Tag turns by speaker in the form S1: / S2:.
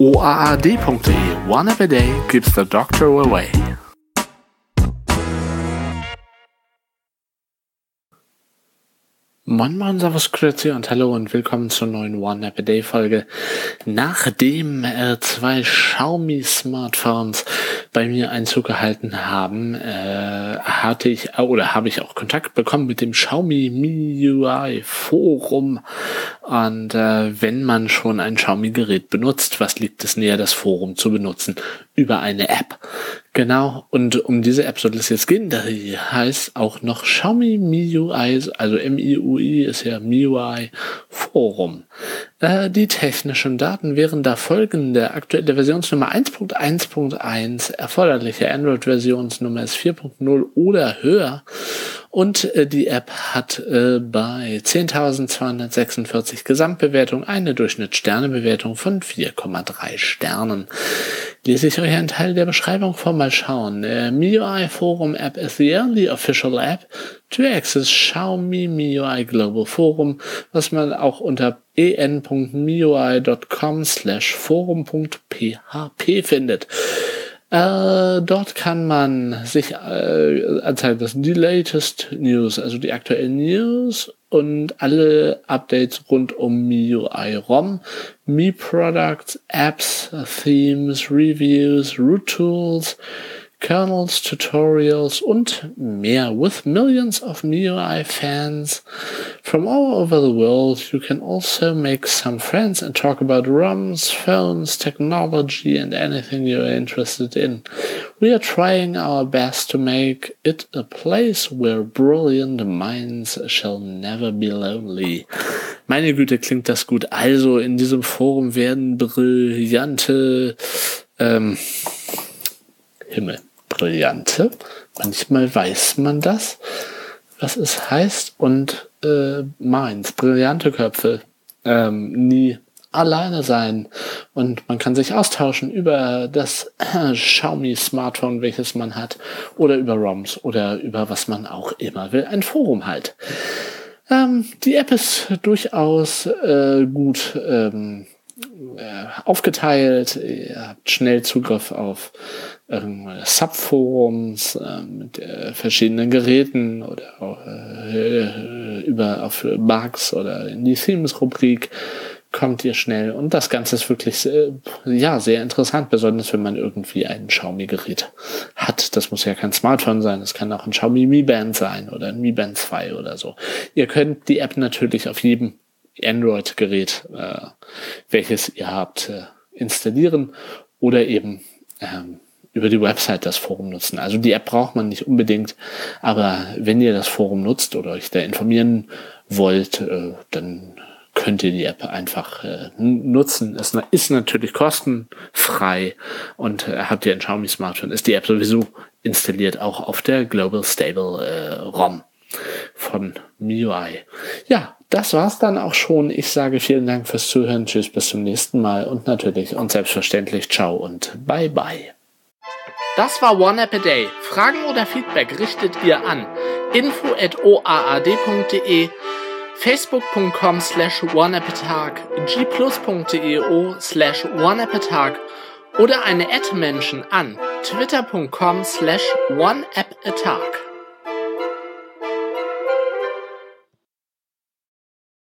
S1: OAAD.de One Every Day keeps the doctor away. Moin Moin, Servus, Grüezi und Hallo und willkommen zur neuen One App a Day Folge. Nachdem äh, zwei Xiaomi Smartphones bei mir Einzug gehalten haben, äh, hatte ich oder habe ich auch Kontakt bekommen mit dem Xiaomi MIUI Forum. Und äh, wenn man schon ein Xiaomi Gerät benutzt, was liegt es näher, das Forum zu benutzen über eine App? Genau, und um diese App soll es jetzt gehen. Die heißt auch noch Xiaomi MIUI, also MIUI ist ja MIUI Forum. Äh, die technischen Daten wären da folgende. Aktuelle Versionsnummer 1.1.1, erforderliche Android-Versionsnummer ist 4.0 oder höher. Und äh, die App hat äh, bei 10.246 Gesamtbewertung eine Durchschnittssternebewertung von 4,3 Sternen. Lese ich euch einen Teil der Beschreibung vor, mal schauen. Der MIUI Forum App is the only official app to access Xiaomi MIUI Global Forum, was man auch unter en.miui.com slash forum.php findet. Äh, dort kann man sich äh, anzeigen lassen, die latest News, also die aktuellen News und alle Updates rund um MIUI ROM, Mi Products, Apps, Themes, Reviews, Root Tools, kernels, tutorials und mehr. With millions of MIUI fans from all over the world, you can also make some friends and talk about ROMs, phones, technology, and anything you're interested in. We are trying our best to make it a place where brilliant minds shall never be lonely. Meine Güte, klingt das gut. Also, in diesem Forum werden brillante ähm, Himmel. Brillante. Manchmal weiß man das, was es heißt. Und äh, meins, brillante Köpfe, ähm, nie alleine sein. Und man kann sich austauschen über das äh, Xiaomi Smartphone, welches man hat, oder über ROMs oder über was man auch immer will. Ein Forum halt. Ähm, die App ist durchaus äh, gut ähm, äh, aufgeteilt. Ihr habt schnell Zugriff auf Subforums äh, mit äh, verschiedenen Geräten oder äh, über auf Bugs oder in die Themes-Rubrik kommt ihr schnell und das Ganze ist wirklich sehr, ja sehr interessant, besonders wenn man irgendwie ein Xiaomi-Gerät hat. Das muss ja kein Smartphone sein, das kann auch ein Xiaomi Mi Band sein oder ein Mi Band 2 oder so. Ihr könnt die App natürlich auf jedem Android-Gerät, äh, welches ihr habt, äh, installieren oder eben ähm, über die Website das Forum nutzen. Also die App braucht man nicht unbedingt, aber wenn ihr das Forum nutzt oder euch da informieren wollt, äh, dann könnt ihr die App einfach äh, nutzen. Es ist natürlich kostenfrei und äh, habt ihr ein Xiaomi Smartphone, ist die App sowieso installiert, auch auf der Global Stable äh, ROM von MIUI. Ja, das war's dann auch schon. Ich sage vielen Dank fürs Zuhören. Tschüss, bis zum nächsten Mal und natürlich und selbstverständlich ciao und bye bye. Das war One App a Day. Fragen oder Feedback richtet ihr an info@oaad.de, facebook.com slash oneappatag, gplus.eo slash oneappatag oder eine Ad-Menschen an twitter.com slash oneappatag.